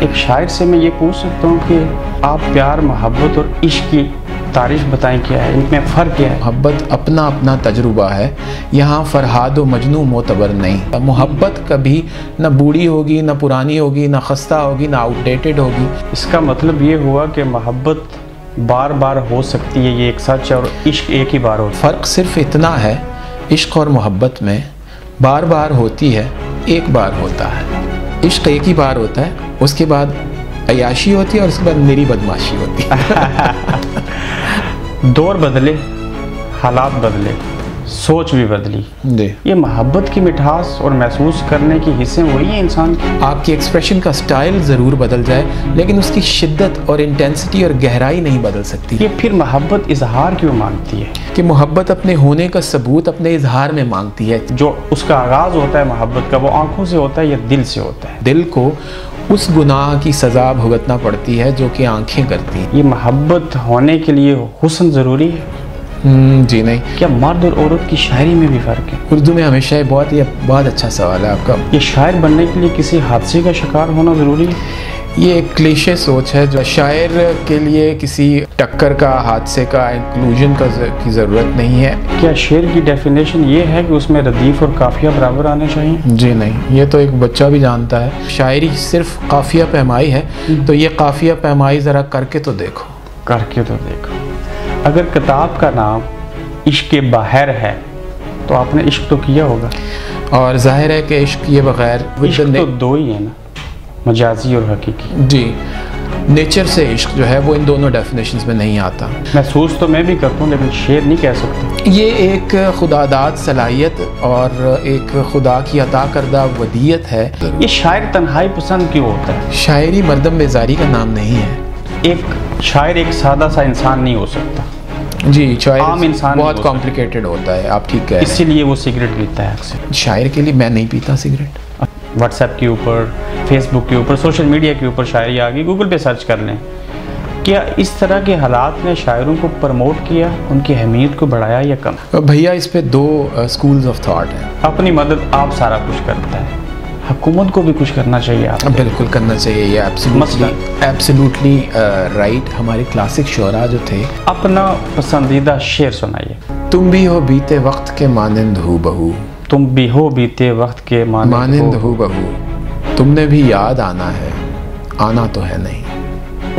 ایک شاعر سے میں یہ پوچھ سکتا ہوں کہ آپ پیار محبت اور عشق کی تعریف بتائیں کیا ہے؟ ان میں فرق کیا ہے؟ محبت اپنا اپنا تجربہ ہے۔ یہاں فرحاد و مجنو معتبر نہیں۔ محبت کبھی نہ بوڑھی ہوگی نہ پرانی ہوگی نہ خستہ ہوگی نہ آؤٹ ڈیٹڈ ہوگی۔ اس کا مطلب یہ ہوا کہ محبت بار بار ہو سکتی ہے یہ ایک سچ ہے اور عشق ایک ہی بار ہوتا فرق صرف اتنا ہے عشق اور محبت میں بار بار ہوتی ہے ایک بار ہوتا ہے۔ عشق ایک ہی بار ہوتا ہے، اس کے بعد عیاشی ہوتی ہے اور اس کے بعد میری بدماشی ہوتی ہے۔ دور بدلے، حالات بدلے۔ سوچ بھی بدلی۔ جی۔ یہ محبت کی مٹھاس اور محسوس کرنے کی حصے وہی ہیں انسان کی آپ کی ایکسپریشن کا سٹائل ضرور بدل جائے لیکن اس کی شدت اور انٹینسٹی اور گہرائی نہیں بدل سکتی۔ یہ پھر محبت اظہار کیوں مانگتی ہے؟ کہ محبت اپنے ہونے کا ثبوت اپنے اظہار میں مانگتی ہے۔ جو اس کا آغاز ہوتا ہے محبت کا وہ آنکھوں سے ہوتا ہے یا دل سے ہوتا ہے؟ دل کو اس گناہ کی سزا بھگتنا پڑتی ہے جو کہ آنکھیں کرتی ہیں۔ یہ محبت ہونے کے لیے حسن ضروری ہے؟ جی نہیں۔ کیا مرد اور عورت کی شاعری میں بھی فرق ہے؟ اردو میں ہمیشہ بہت یہ بہت اچھا سوال ہے آپ کا۔ یہ شاعر بننے کے لیے کسی حادثے کا شکار ہونا ضروری ہے؟ یہ ایک کلیشے سوچ ہے جو شاعر کے لیے کسی ٹکر کا حادثے کا انکلوژن کا کی ضرورت نہیں ہے۔ کیا شعر کی ڈیفینیشن یہ ہے کہ اس میں ردیف اور قافیہ برابر آنے چاہیے جی نہیں یہ تو ایک بچہ بھی جانتا ہے۔ شاعری صرف قافیہ پیمائی ہے تو یہ قافیہ پیمائی ذرا کر کے تو دیکھو۔ کر کے تو دیکھو۔ اگر کتاب کا نام عشق باہر ہے تو آپ نے عشق تو کیا ہوگا؟ اور ظاہر ہے کہ عشق یہ بغیر عشق تو دو ہی ہیں نا مجازی اور حقیقی۔ جی نیچر سے عشق جو ہے وہ ان دونوں ڈیفینیشنز میں نہیں آتا۔ محسوس تو میں بھی کرتا ہوں لیکن شعر نہیں کہہ سکتا۔ یہ ایک خدا داد صلاحیت اور ایک خدا کی عطا کردہ ودیت ہے۔ یہ شاعر تنہائی پسند کیوں ہوتا ہے؟ شاعری مردم بیزاری کا نام نہیں ہے۔ ایک شاعر ایک سادہ سا انسان نہیں ہو سکتا۔ جی شاعر عام انسان بہت۔ کمپلیکیٹڈ ہوتا ہے آپ ٹھیک رہے اسی لیے وہ سگریٹ پیتا ہے اکثر۔ شاعر کے لیے میں نہیں پیتا سگریٹ واٹس ایپ کے اوپر فیس بک کے اوپر سوشل میڈیا کے اوپر شاعری آ گئی۔ گوگل پہ سرچ کر لیں۔ کیا اس طرح کے حالات نے شاعروں کو پروموٹ کیا؟ ان کی اہمیت کو بڑھایا یا کم؟ بھیا اس پہ دو اسکولز آف تھاٹ ہیں۔ اپنی مدد آپ سارا کچھ کرتا ہے۔ حکومت کو بھی کچھ کرنا چاہیے آپ بالکل کرنا چاہیے یہ ایبسلوٹلی رائٹ ہمارے کلاسک شعراء جو تھے اپنا پسندیدہ شعر سنائیے۔ تم بھی ہو بیتے وقت کے مانند ہو بہو تم بھی ہو بیتے وقت کے مانند ہو بہو تم نے بھی یاد آنا ہے آنا تو ہے نہیں۔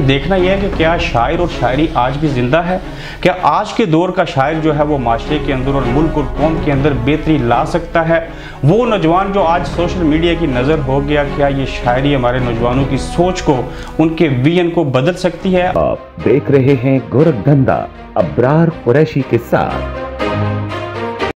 دیکھنا یہ ہے کہ کیا شاعر اور شاعری آج بھی زندہ ہے؟ کیا آج کے دور کا شاعر جو ہے وہ معاشرے کے اندر اور ملک اور قوم کے اندر بہتری لا سکتا ہے؟ وہ نوجوان جو آج سوشل میڈیا کی نظر ہو گیا، کیا یہ شاعری ہمارے نوجوانوں کی سوچ کو، ان کے ویژن کو بدل سکتی ہے؟ آپ دیکھ رہے ہیں گورکھ دھندا ابرار قریشی کے ساتھ۔